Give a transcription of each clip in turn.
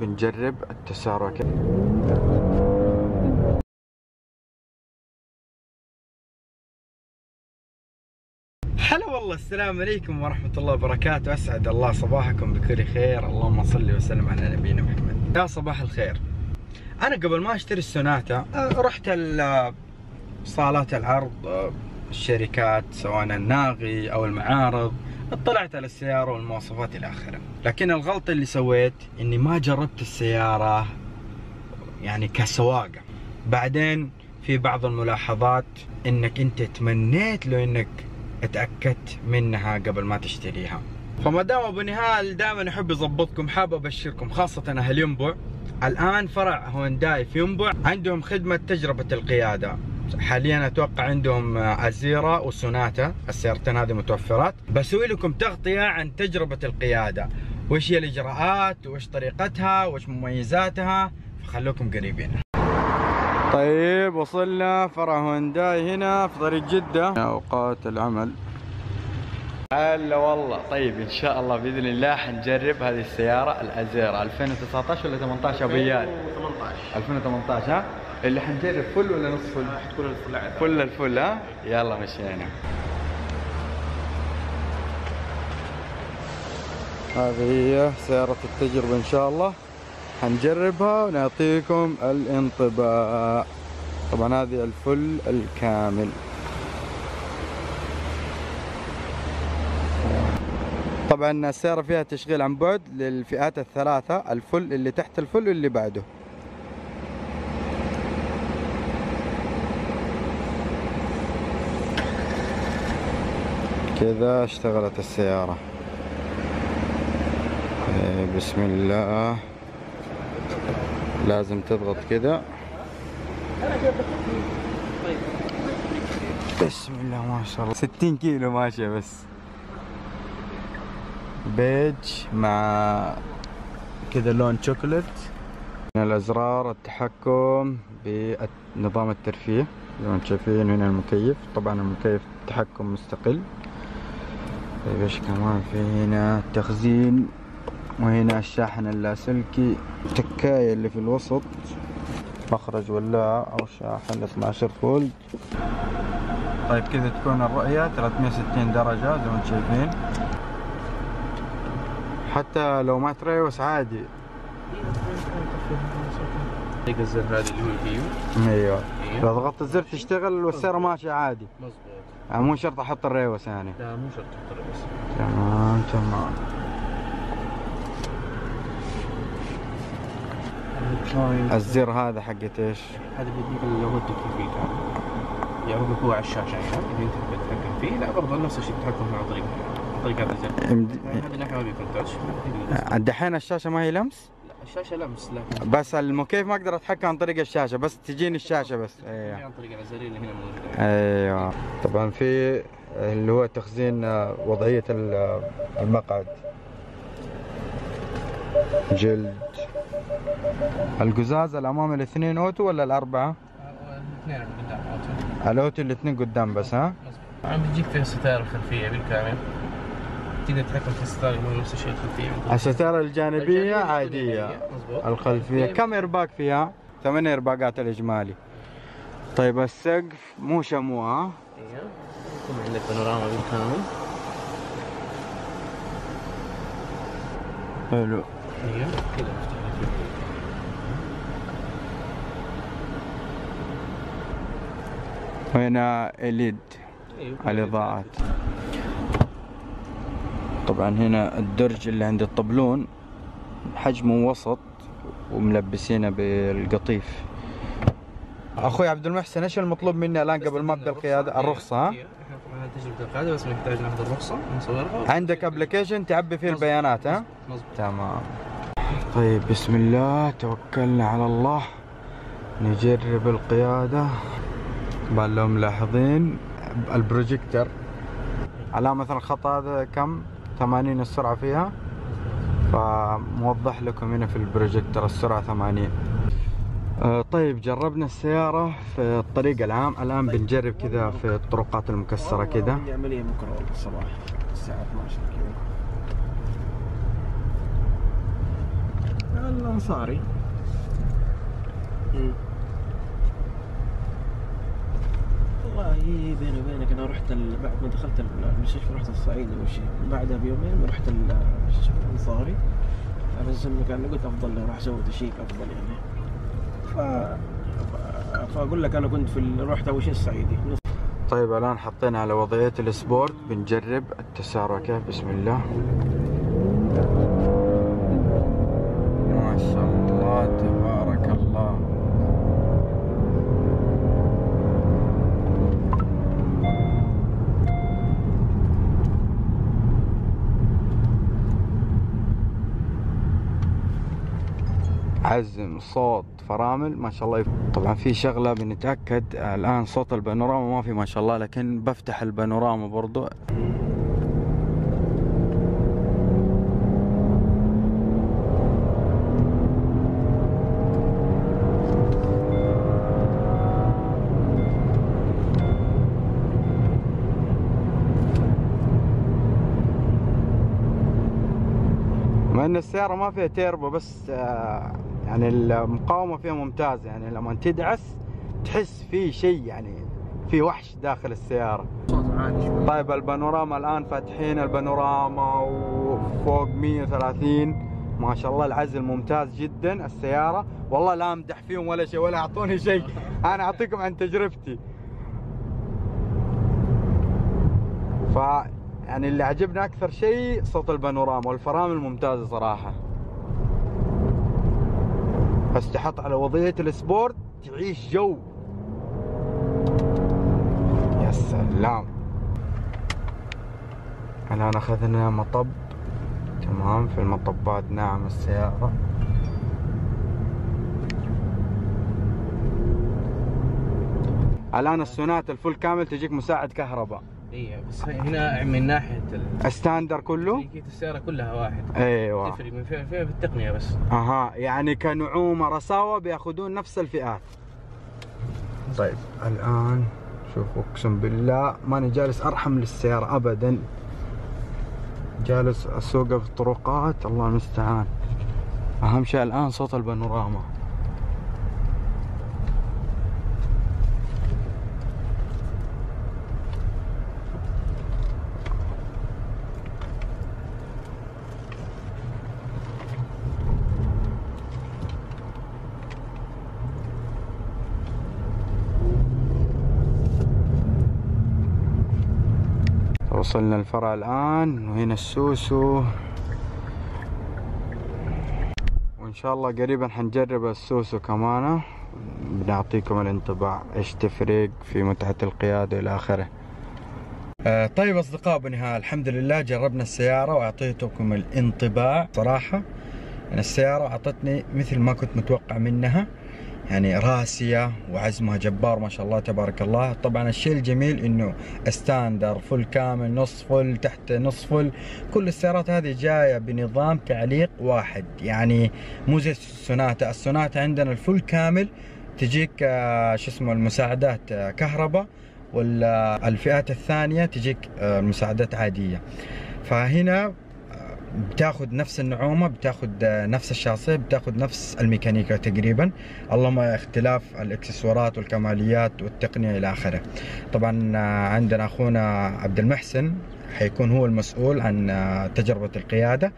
بنجرب التسارع هلا والله السلام عليكم ورحمة الله وبركاته. أسعد الله صباحكم. بكل خير. اللهم صل وسلم على نبينا محمد. يا صباح الخير. أنا قبل ما أشتري السوناتا أه، رحت ال- صالات العرض أه، الشركات سواء الناغي أو المعارض. اطلعت على السيارة والمواصفات إلى آخره. لكن الغلطة اللي سويت إني ما جربت السيارة يعني كسواقة. بعدين في بعض الملاحظات إنك أنت تمنيت لو إنك اتاكدت منها قبل ما تشتريها. فما دام أبو نهال دائما يحب يظبطكم حاب أبشركم خاصة أهل ينبع الآن فرع هونداي في ينبع عندهم خدمة تجربة القيادة. حاليا أتوقع عندهم ازيرا وسوناتا السيارتين هذه متوفرات. بسوي لكم تغطية عن تجربة القيادة. وش هي الإجراءات؟ وش طريقتها؟ وش مميزاتها؟ فخلوكم قريبين. طيب وصلنا فرع هونداي هنا في طريق جدة. أوقات العمل. هلا والله. طيب إن شاء الله بإذن الله حنجرب هذه السيارة الأزيرا 2019 ولا 18 أبو ريال 18 2018 ها؟ اللي حنجرب فل ولا نص فل؟ حتكون الفل عدد فل الفل ها؟ يلا مشينا. هذه هي سيارة التجربة إن شاء الله. حنجربها ونعطيكم الانطباع. طبعا هذه الفل الكامل. طبعا السيارة فيها تشغيل عن بعد للفئات الثلاثة الفل اللي تحت الفل واللي بعده. كذا اشتغلت السيارة. إيه، بسم الله. لازم تضغط كذا. بسم الله ما شاء الله. 60 كيلو ماشية بس. بيج مع كذا لون شوكولات. من الأزرار التحكم بنظام الترفيه. زي ما هنا المكيف. طبعا المكيف تحكم مستقل. طيب إيش كمان في هنا؟ التخزين وهنا الشاحن اللاسلكي التكاية اللي في الوسط مخرج ولاعة أو شاحن 12 فولت. طيب كذا تكون الرؤية 360 درجة زي ما أنتم شايفين. حتى لو ما تريوس عادي. طريق الزر هذا اللي هو أيوه. أيوه. لو ضغطت الزر تشتغل والسيارة ماشية عادي. مظبوط. يعني مو شرط أحط الريوس يعني. لا مو شرط تحط بس تمام تمام. الزر هذا حقت إيش؟ هذا بيديك اللي هو التكييف كان. يعني هو هو على الشاشة هنا إذا أنت تتحكم فيه لا برضه نفس الشيء تتحكم فيه عن طريق عن طريق هذا الزر يعني هذه الناحيه ما بيكون تاتش دحين الشاشة ما هي لمس؟ الشاشة لمس لكن بس المكيف ما أقدر اتحكم عن طريق الشاشة؟ بس تجيني الشاشة بس. أيوه عن طريق الازرار اللي هنا موجوده أيوه طبعا في اللي هو تخزين آه، وضعية ال- المقعد. جلد. القزاز الأمام الاثنين auto ولا الأربعة؟ الاثنين قدام auto. ال auto الاثنين قدام بس ها؟ عم بتجيك فيها ستائر الخلفيه بالكامل. تقدر تتحكم في هو نفس الشيء الخلفيه عادية. مظبوط. الخلفية. في- كم إرباك فيها؟ ثمان إرباقات الإجمالي. طيب السقف مو شموع ها؟ أيوه يكون عندك بانوراما بالكامل. حلو. أيوه كذا مفتوح. هنا إليد. أيوه الإضاءات طبعا هنا الدرج اللي عند الطبلون حجمه وسط وملبسينه بالقطيف. أخوي عبد المحسن إيش المطلوب مني الآن قبل ما أبدأ القيادة؟ الرخصة ها؟ أيوه إحنا تجربة القيادة بس نحتاج ناخذ الرخصة نصورها. عندك ابلكيشن تعبي فيه البيانات ها؟ مظبوط تمام. طيب بسم الله توكلنا على الله. نجرب القيادة. طبعا لو ملاحظين البروجيكتر علامة الخط هذا كم؟ 80 السرعة فيها. فموضح لكم هنا في البروجيكتر السرعة 80 آه، طيب جربنا السيارة في الطريق العام. الآن بنجرب كذا في الطرقات المكسرة كذا. عندي عمليه بكره والله الصباح. الساعة 12 كذا. الانصاري مم. والله بيني وبينك أنا رحت. بعد ما دخلت المستشفى رحت الصعيد أول شيء. بعدها بيومين رحت ال- شو اسمه الانصاري انه كان قلت أفضل راح أسوي check أفضل يعني. ف فأقول لك أنا كنت في ال... رحت أول شيء الصعيدي. طيب الآن حطينا على وضعية ال sport. بنجرب التسارع. كيف؟ بسم الله. عزم صوت فرامل ما شاء الله طبعا في شغلة بنتأكد الآن صوت البانوراما ما في ما شاء الله لكن بفتح البانوراما برضو. إن السيارة ما فيها تيربو بس آه، يعني المقاومة فيها ممتازة يعني لما تدعس تحس في شيء يعني في وحش داخل شوي. طيب البانوراما الآن فاتحين البانوراما وفوق 130 ما شاء الله العزل ممتاز جدا السيارة. والله لا أمدح فيهم ولا شيء ولا أعطوني شيء. أنا أعطيكم عن تجربتي. ف يعني اللي عجبنا أكثر شيء صوت البانوراما والفرامل ممتازة صراحة. بس تحط على وضعية السبورت تعيش جو. يا سلام. الآن أخذنا مطب. تمام في المطبات. ناعم السيارة. الآن السونات الفول كامل تجيك مساعد كهرباء. اي بس هنا من ناحية ال... الستاندر كله؟ ملكية السيارة كلها واحد. إيوه. تفرق من فين فين في التقنيه بس. أها يعني كنعومة رساوة بيأخذون نفس الفئات. طيب الآن شوفوا أقسم بالله ماني جالس أرحم للسيارة ابدا. جالس اسوقها في الطرقات. الله المستعان. أهم شيء الآن صوت البانوراما. وصلنا الفرع الآن وهنا السوسو. وإن شاء الله قريبا حنجرب السوسو كمان. بنعطيكم الانطباع إيش تفرق في متعة القيادة إلى آخره. آه طيب أصدقاء بنهاية الحمد لله جربنا السيارة وأعطيتكم الانطباع. صراحة السيارة أعطتني مثل ما كنت متوقع منها. يعني راسية وعزمها جبار ما شاء الله تبارك الله. طبعا الشيء الجميل إنه standard full كامل نص full تحت نص full كل السيارات هذه جاية بنظام تعليق واحد يعني مو زي السوناتا. السوناتا عندنا ال full كامل تجيك آه، شو اسمه المساعدات آه، كهرباء والفئات الثانية تجيك آه، المساعدات عادية. فهنا بتاخذ نفس النعومة بتاخذ نفس الشاصيه بتاخذ نفس الميكانيكا تقريبا. اللهم اختلاف الاكسسوارات والكماليات والتقنية إلى آخره. طبعا عندنا أخونا عبد المحسن حيكون هو المسؤول عن تجربة القيادة.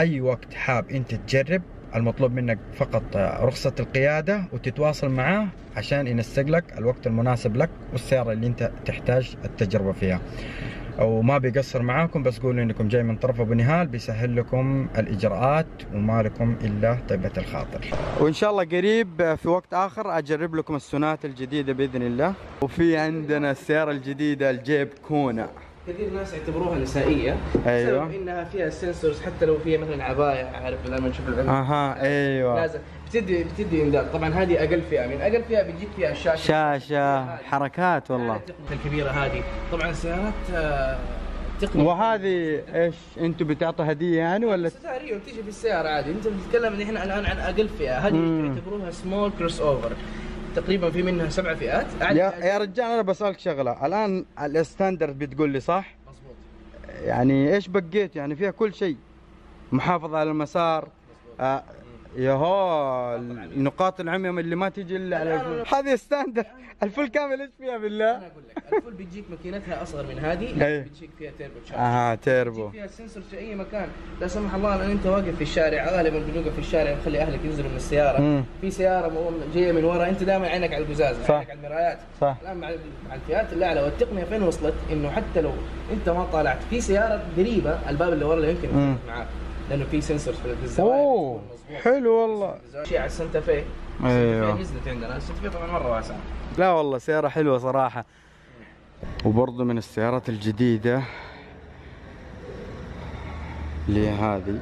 أي وقت حاب أنت تجرب المطلوب منك فقط رخصة القيادة وتتواصل معاه عشان ينسق لك الوقت المناسب لك والسيارة اللي أنت تحتاج التجربة فيها. أو ما بيقصر معاكم بس قولوا إنكم جاي من طرف أبو نهال بيسهل لكم الإجراءات وما لكم إلا طيبه الخاطر. وإن شاء الله قريب في وقت آخر أجرب لكم السونات الجديدة بإذن الله وفي عندنا السيارة الجديدة الجيب كونا. كثير ناس يعتبروها نسائية أيوة. بسبب إنها فيها سنسورز حتى لو فيها مثلا عباية عارف لما نشوف العلم أها أيوه لازم بتدي بتدي إنذار. طبعا هذه أقل فئة. من أقل فئة بتجيك فيها الشاشه شاشة حركات والله. الكبيرة هذه. طبعا السيارات آه، تقنية. وهذه إيش؟ أنتم بتعطوا هدية يعني ولا؟ ستاريه وتجي في السيارة عادي. أنت بتتكلم إن إحنا الان عن أقل فئة. هذه. يعتبروها small crossover تقريبا في منها سبع فئات. يا يا رجال أنا بسألك شغلة. الآن ال standard بتقول لي صح؟ مظبوط. يعني إيش بقيت؟ يعني فيها كل شيء. محافظة على المسار مظبوط آه ياهو نقاط العمياء اللي ما تجي إلا على ال full. هذه standard ال full كامل إيش فيها بالله؟ أنا أقول لك ال full بتجيك ماكينتها أصغر من هذه. لكن بتجيك فيها turbo charge أها تيربو فيها sensor في أي مكان. لا سمح الله لأن أنت واقف في الشارع غالبا بنوقف في الشارع نخلي أهلك ينزلوا من السيارة. مم. في سيارة جاية من ورا أنت دائما عينك على القزاز صح. عينك على المرايات. صح. الآن مع الفئات الأعلى والتقنية فين وصلت؟ إنه حتى لو أنت ما طالعت في سيارة قريبة الباب اللي ورا اللي يمكن معاك. لأنه في سنسورز في الزوايا أوه مظبوط. حلو والله. شيء على السنتا في أيوه. نزلت عندنا. السنتا في طبعا مرة واسعه لا والله سيارة حلوة صراحة. وبرضه من السيارات الجديدة اللي هذه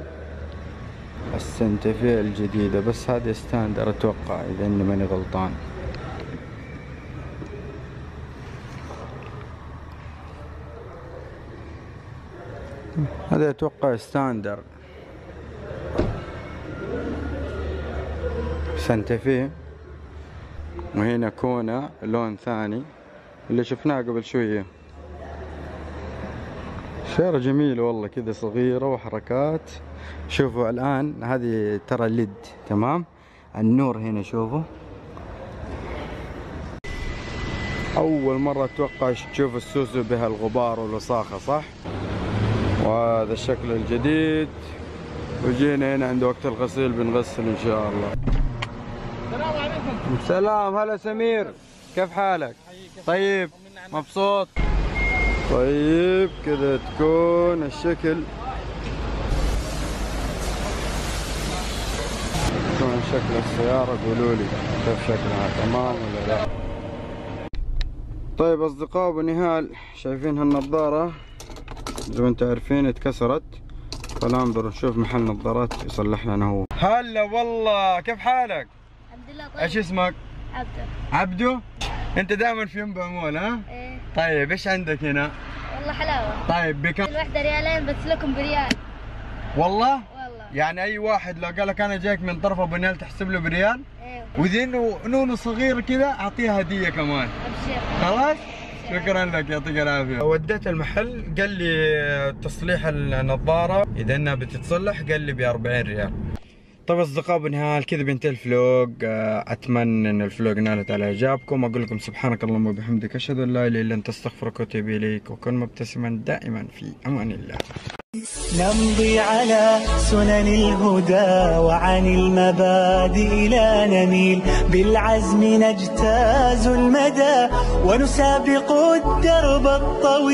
السنتفي الجديدة. بس هذه standard أتوقع إذا إني ماني غلطان. هذا أتوقع standard سنتفي. وهنا كونا لون ثاني. اللي شفناه قبل شوية. سيارة جميلة والله كذا صغيرة وحركات. شوفوا الآن هذه ترى ليد تمام؟ النور هنا شوفوا. أول مرة أتوقع تشوف السوسو بها الغبار والوساخة صح؟ وهذا الشكل الجديد. وجينا هنا عند وقت الغسيل بنغسل إن شاء الله. سلام هلا سمير كيف حالك؟ طيب مبسوط؟ طيب كذا تكون الشكل شلون شكل السيارة قولوا لي كيف شكلها تمام ولا لا؟ طيب أصدقاء أبو نهال شايفين هالنظارة زي ما أنتم عارفين اتكسرت فالآن بنشوف محل نظارات يصلح لنا هو هلا والله كيف حالك؟ إيش اسمك؟ عبده عبدو؟ أنت دائما في ام بعمول ها؟ إيه. طيب إيش عندك هنا؟ والله حلاوة. طيب بكم الوحده ريالين بس لكم بريال. والله؟ والله. يعني أي واحد لو قال لك أنا جايك من طرف أبو نيل تحسب له بريال؟ إيه. واذا انه نونو صغير كذا أعطيه هدية كمان. أبشر. خلاص؟ شكرا لك يعطيك العافية. وديت المحل قال لي تصليح النظارة إذا إنها بتتصلح قال لي ب 40 ريال. طيب أصدقاء بنهاية كذا بينتهي الفلوق آه، أتمنى إن الفلوق نالت على إعجابكم. أقول لكم سبحانك اللهم وبحمدك أشهد أن لا إله إلا أنت أستغفرك وأتوب إليك. وكن مبتسما دائما في أمان الله. نمضي على سنن الهدى وعن المبادئ لا نميل. بالعزم نجتاز المدى ونسابق الدرب الطويل.